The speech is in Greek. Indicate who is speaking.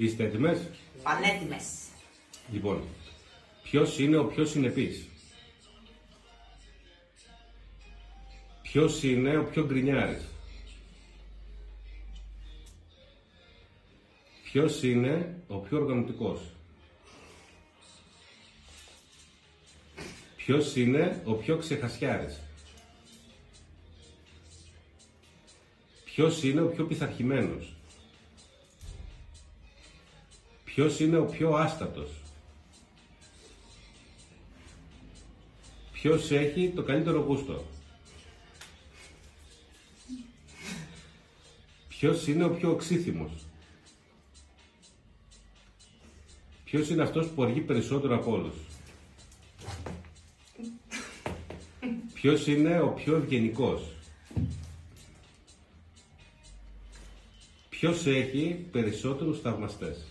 Speaker 1: Είστε έτοιμες;
Speaker 2: Πανέτοιμες.
Speaker 1: Λοιπόν, ποιος είναι ο πιο συνεπής; Ποιος είναι ο πιο γκρινιάρης; Ποιος είναι ο πιο οργανωτικός; Ποιος είναι ο πιο ξεχασιάρης; Ποιος είναι ο πιο πειθαρχημένος; Ποιος είναι ο πιο άστατος; Ποιος έχει το καλύτερο γούστο; Ποιος είναι ο πιο οξύθυμος; Ποιος είναι αυτός που αργεί περισσότερο από όλους; Ποιος είναι ο πιο ευγενικός; Ποιος έχει περισσότερους θαυμαστές;